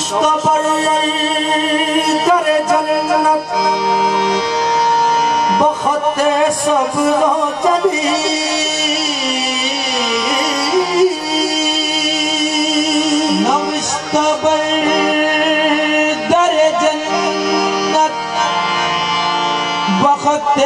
মুস্তফার করে জন্নত বহুত সব চলি মুস্তফার দরে জন্নত বহুত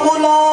formula